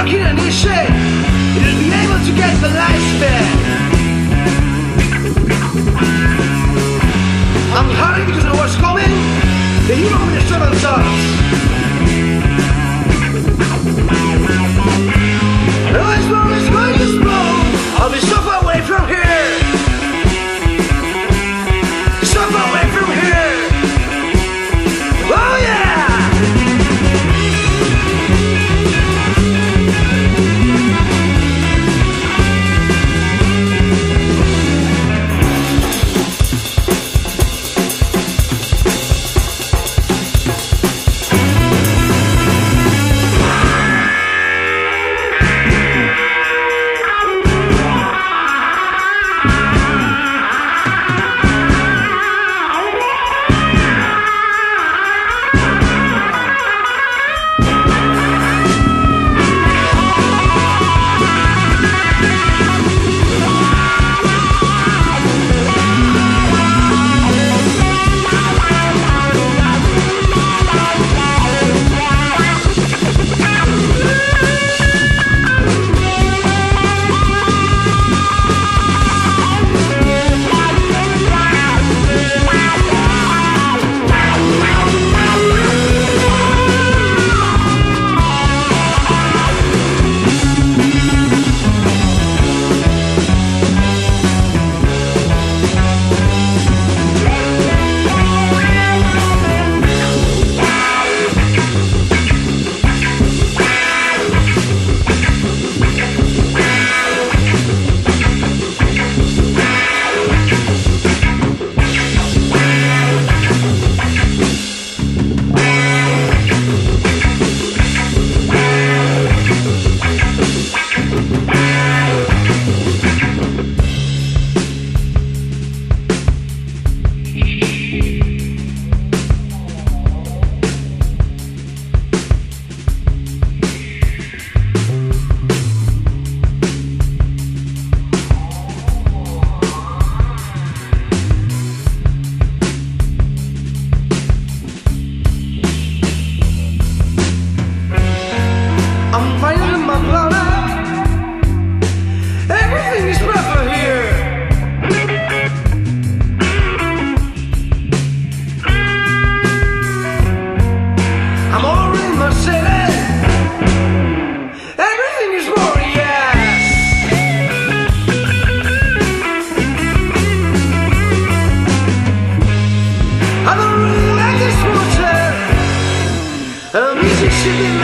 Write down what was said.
It'll be able to get the lifespan. I'm hurrying because of what's coming. The hero the seven sons. No, as I'm fighting my blood. Everything is perfect here. I'm all in my city. Everything is glorious. I don't really like this water. I'm easy shipping